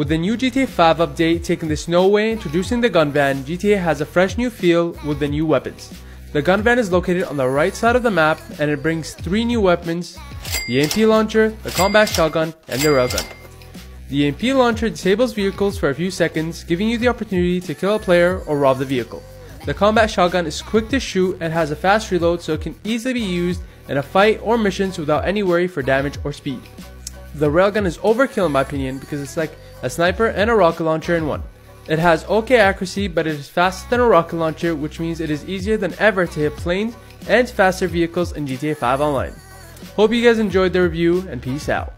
With the new GTA 5 update taking the snow away introducing the gun van, GTA has a fresh new feel with the new weapons. The gun van is located on the right side of the map and it brings three new weapons, the EMP launcher, the combat shotgun, and the railgun. The EMP launcher disables vehicles for a few seconds, giving you the opportunity to kill a player or rob the vehicle. The combat shotgun is quick to shoot and has a fast reload so it can easily be used in a fight or missions without any worry for damage or speed. The railgun is overkill in my opinion because it's like a sniper and a rocket launcher in one. It has okay accuracy but it is faster than a rocket launcher which means it is easier than ever to hit planes and faster vehicles in GTA 5 Online. Hope you guys enjoyed the review and peace out.